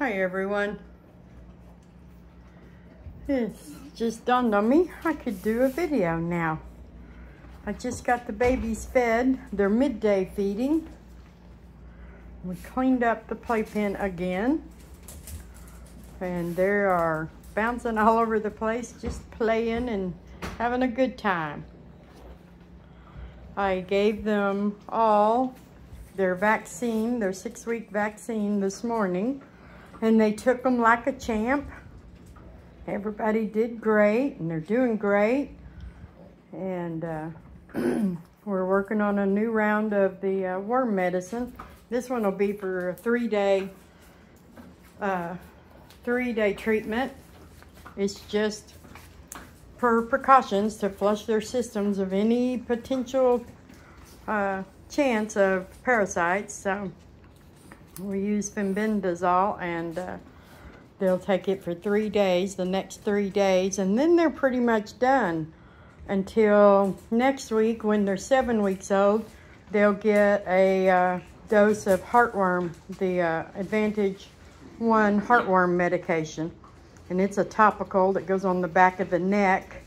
Hi everyone. It's just dawned on me I could do a video now. I just got the babies fed. They're midday feeding. We cleaned up the playpen again. And they are bouncing all over the place, just playing and having a good time. I gave them all their vaccine, their six week vaccine this morning, and they took them like a champ. Everybody did great, and they're doing great. And uh, we're working on a new round of the uh, worm medicine. This one will be for a three day, uh, three day treatment. It's just for precautions to flush their systems of any potential uh, chance of parasites. So we use fenbendazole and uh, they'll take it for three days, the next three days, and then they're pretty much done until next week when they're seven weeks old. They'll get a uh, dose of heartworm, the uh, Advantage One heartworm medication. And it's a topical that goes on the back of the neck.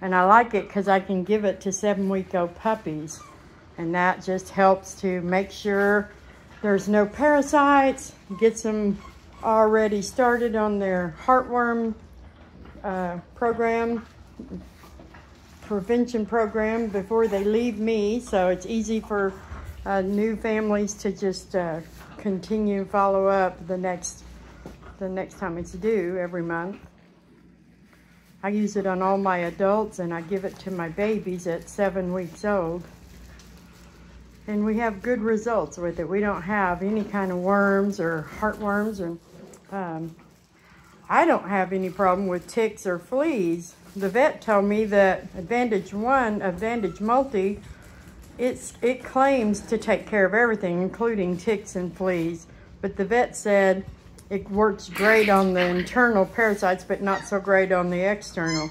And I like it because I can give it to seven week old puppies. And that just helps to make sure there's no parasites, gets them already started on their heartworm uh, program, prevention program before they leave me. So it's easy for uh, new families to just uh, continue follow up the next the next time it's due every month. I use it on all my adults and I give it to my babies at seven weeks old and we have good results with it. We don't have any kind of worms or heartworms, and um, I don't have any problem with ticks or fleas. The vet told me that Advantage One, Advantage Multi, it's it claims to take care of everything, including ticks and fleas. But the vet said it works great on the internal parasites, but not so great on the external.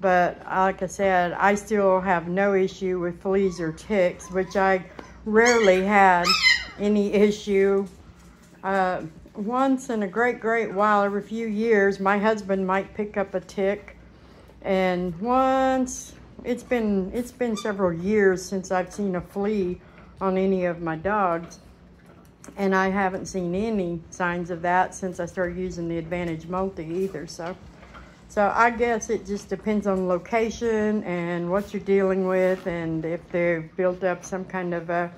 But like I said, I still have no issue with fleas or ticks, which I rarely had any issue. Uh, once in a great, great while, every few years, my husband might pick up a tick. And once, it's been, it's been several years since I've seen a flea on any of my dogs. And I haven't seen any signs of that since I started using the Advantage Multi either. So, so I guess it just depends on location and what you're dealing with and if they've built up some kind of a,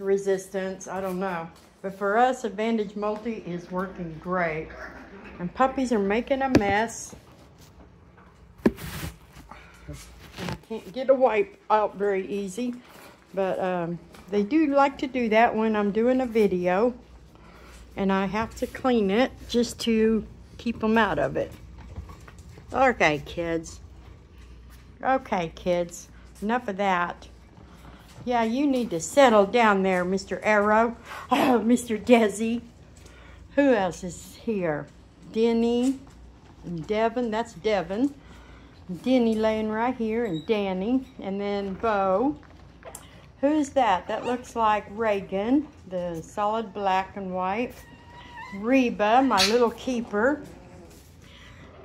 resistance. I don't know. But for us, Advantage Multi is working great. And puppies are making a mess. And I can't get a wipe out very easy. But um, they do like to do that when I'm doing a video. And I have to clean it just to keep them out of it. Okay, kids. Okay, kids. Enough of that. Yeah, you need to settle down there, Mr. Arrow. Oh, Mr. Desi. Who else is here? Denny and Devin. That's Devin. Denny laying right here and Danny. And then Bo. Who's that? That looks like Reagan, the solid black and white. Reba, my little keeper.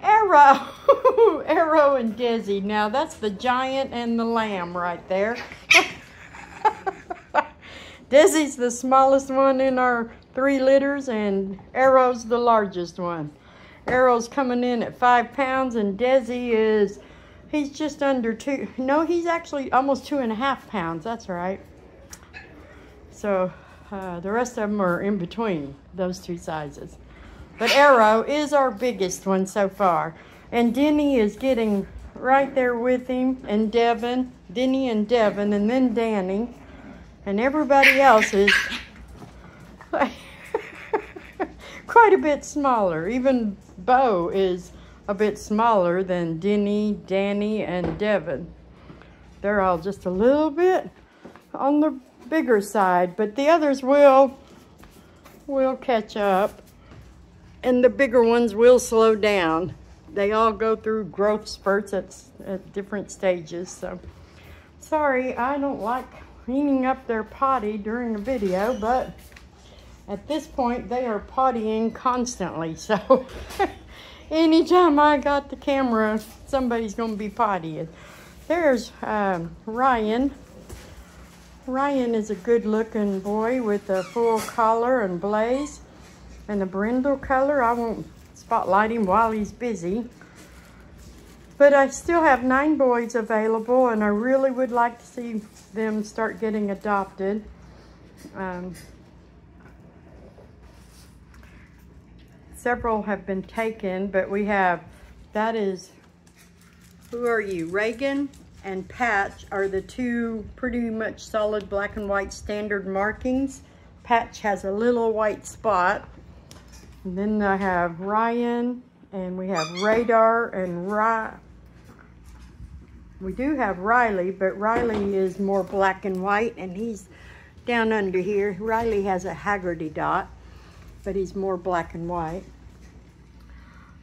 Arrow, Arrow and Desi. Now that's the giant and the lamb right there. Desi's the smallest one in our three litters and Arrow's the largest one. Arrow's coming in at five pounds and Desi is, he's just under two, no, he's actually almost two and a half pounds, that's right. So uh, the rest of them are in between those two sizes. But Arrow is our biggest one so far. And Denny is getting right there with him, and Devin, Denny and Devin, and then Danny. And everybody else is quite a bit smaller. Even Bo is a bit smaller than Denny, Danny, and Devin. They're all just a little bit on the bigger side, but the others will will catch up and the bigger ones will slow down. They all go through growth spurts at, at different stages. So sorry, I don't like cleaning up their potty during a video, but at this point, they are pottying constantly. So anytime I got the camera, somebody's going to be pottying. There's um, Ryan. Ryan is a good looking boy with a full collar and blaze and a brindle color. I won't spotlight him while he's busy. But I still have nine boys available and I really would like to see them start getting adopted. Um, several have been taken, but we have, that is, who are you? Reagan and Patch are the two pretty much solid black and white standard markings. Patch has a little white spot. And then I have Ryan and we have Radar and Ry we do have Riley, but Riley is more black and white and he's down under here. Riley has a Haggerty dot, but he's more black and white.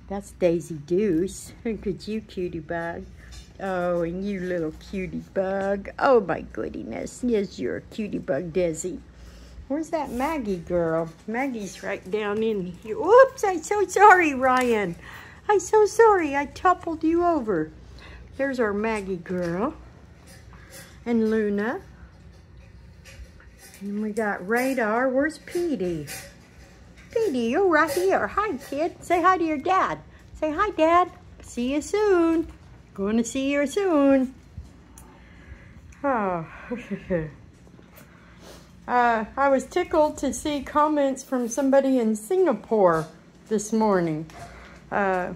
That's Daisy Deuce. Look at you, cutie bug. Oh, and you little cutie bug. Oh my goodness. Yes, you're a cutie bug, Desi. Where's that Maggie girl? Maggie's right down in here. Whoops, I'm so sorry, Ryan. I'm so sorry. I toppled you over. There's our Maggie girl. And Luna. And we got Radar. Where's Petey? Petey, you're right here. Hi, kid. Say hi to your dad. Say hi, Dad. See you soon. Going to see you soon. Oh. uh, I was tickled to see comments from somebody in Singapore this morning. Uh,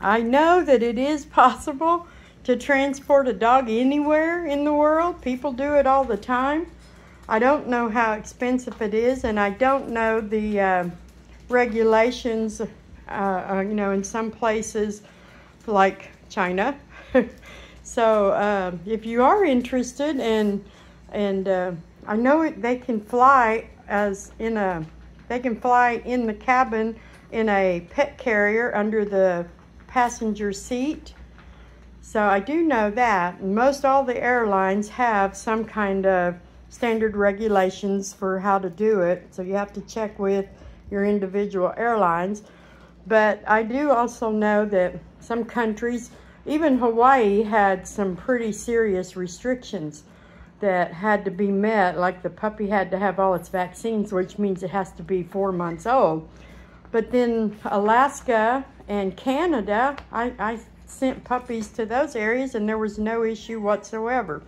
I know that it is possible to transport a dog anywhere in the world. People do it all the time. I don't know how expensive it is, and I don't know the uh, regulations, uh, uh, you know, in some places like China. so uh, if you are interested, and and uh, I know it, they can fly as in a, they can fly in the cabin in a pet carrier under the passenger seat. So I do know that. Most all the airlines have some kind of standard regulations for how to do it. So you have to check with your individual airlines. But I do also know that some countries, even Hawaii, had some pretty serious restrictions that had to be met. Like the puppy had to have all its vaccines, which means it has to be four months old. But then Alaska and Canada, I, I sent puppies to those areas and there was no issue whatsoever.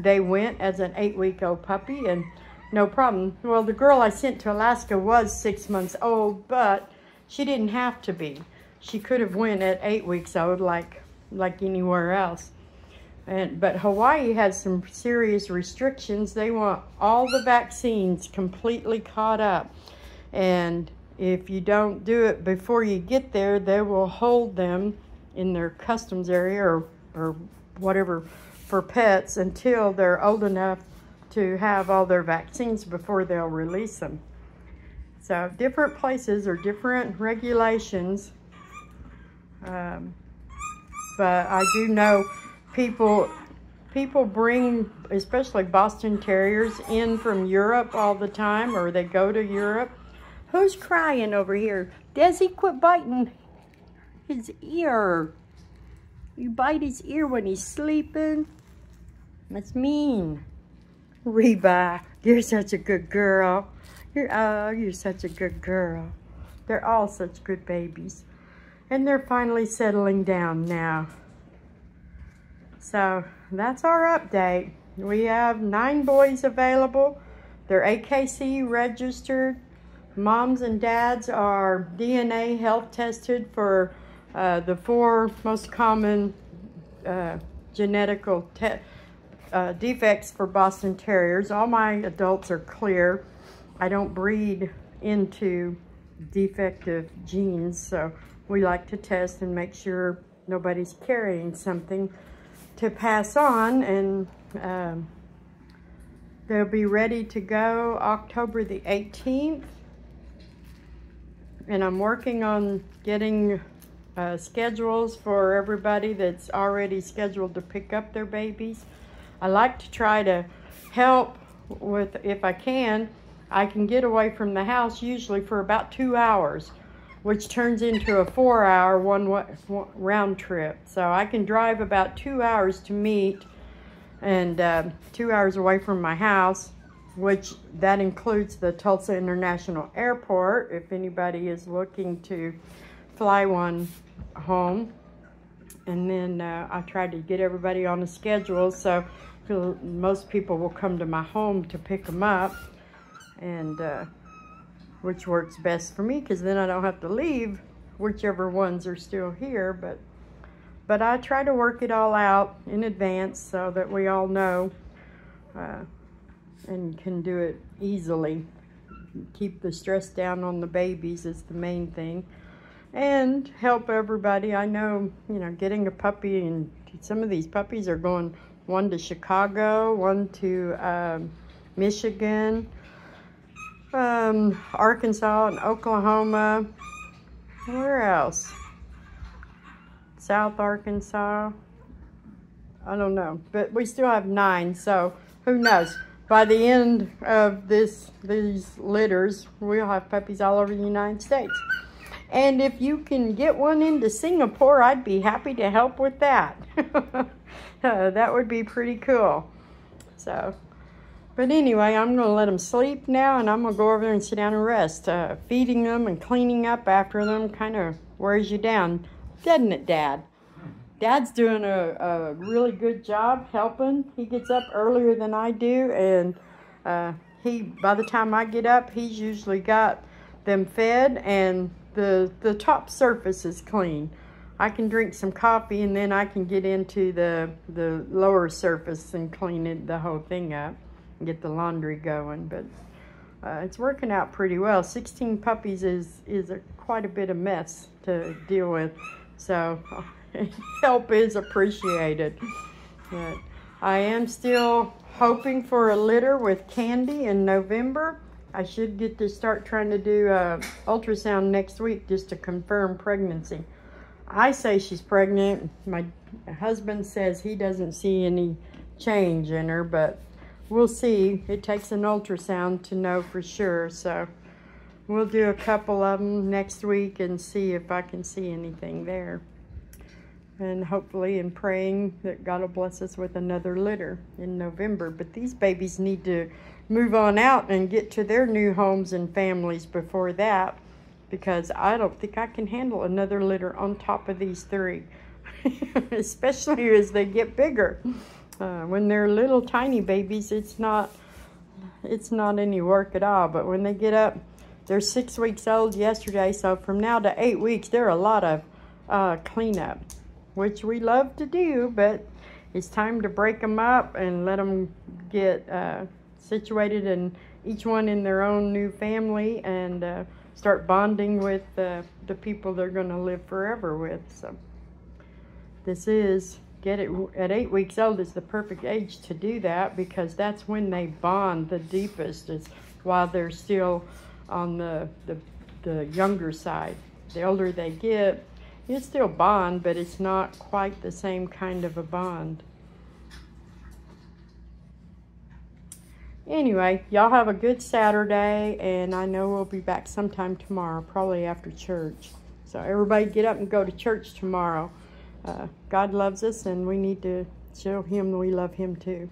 They went as an eight-week-old puppy and no problem. Well, the girl I sent to Alaska was six months old, but she didn't have to be. She could have went at eight weeks old like, like anywhere else. And, but Hawaii has some serious restrictions. They want all the vaccines completely caught up. And if you don't do it before you get there, they will hold them in their customs area or, or whatever for pets until they're old enough to have all their vaccines before they'll release them. So different places are different regulations. Um, but I do know people people bring, especially Boston Terriers, in from Europe all the time, or they go to Europe Who's crying over here? Desi, quit biting his ear. You bite his ear when he's sleeping. That's mean. Reba, you're such a good girl. You're, oh, you're such a good girl. They're all such good babies. And they're finally settling down now. So that's our update. We have nine boys available. They're AKC registered. Moms and dads are DNA health tested for uh, the four most common uh, genetical uh, defects for Boston Terriers. All my adults are clear. I don't breed into defective genes, so we like to test and make sure nobody's carrying something to pass on, and um, they'll be ready to go October the 18th and I'm working on getting uh, schedules for everybody that's already scheduled to pick up their babies. I like to try to help with, if I can, I can get away from the house usually for about two hours, which turns into a four hour one, round trip. So I can drive about two hours to meet and uh, two hours away from my house, which that includes the Tulsa International Airport, if anybody is looking to fly one home. And then uh, I try to get everybody on a schedule so most people will come to my home to pick them up and uh, which works best for me because then I don't have to leave whichever ones are still here but but I try to work it all out in advance so that we all know uh, and can do it easily. Keep the stress down on the babies is the main thing. And help everybody. I know you know getting a puppy and some of these puppies are going one to Chicago one to um, Michigan um, Arkansas and Oklahoma. Where else? South Arkansas. I don't know, but we still have nine, so who knows? By the end of this, these litters, we'll have puppies all over the United States. And if you can get one into Singapore, I'd be happy to help with that. uh, that would be pretty cool. So but anyway, I'm going to let them sleep now, and I'm going to go over there and sit down and rest. Uh, feeding them and cleaning up after them kind of wears you down, doesn't it, Dad? Dad's doing a, a really good job helping. He gets up earlier than I do, and uh, he by the time I get up, he's usually got them fed, and the, the top surface is clean. I can drink some coffee, and then I can get into the, the lower surface and clean it, the whole thing up get the laundry going, but uh, it's working out pretty well. 16 puppies is, is a, quite a bit of mess to deal with, so help is appreciated. But I am still hoping for a litter with Candy in November. I should get to start trying to do a ultrasound next week just to confirm pregnancy. I say she's pregnant. My husband says he doesn't see any change in her, but we'll see. It takes an ultrasound to know for sure. So we'll do a couple of them next week and see if I can see anything there. And hopefully in praying that God will bless us with another litter in November. But these babies need to move on out and get to their new homes and families before that because I don't think I can handle another litter on top of these three, especially as they get bigger. Uh, when they're little tiny babies, it's not, it's not any work at all. But when they get up, they're six weeks old yesterday. So from now to eight weeks, they're a lot of uh, cleanup, which we love to do. But it's time to break them up and let them get uh, situated and each one in their own new family and uh, start bonding with uh, the people they're going to live forever with. So this is get it at eight weeks old is the perfect age to do that because that's when they bond the deepest is while they're still on the, the, the younger side. The older they get, you still bond, but it's not quite the same kind of a bond. Anyway, y'all have a good Saturday, and I know we'll be back sometime tomorrow, probably after church. So everybody get up and go to church tomorrow uh, God loves us and we need to show him we love him too.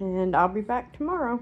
And I'll be back tomorrow.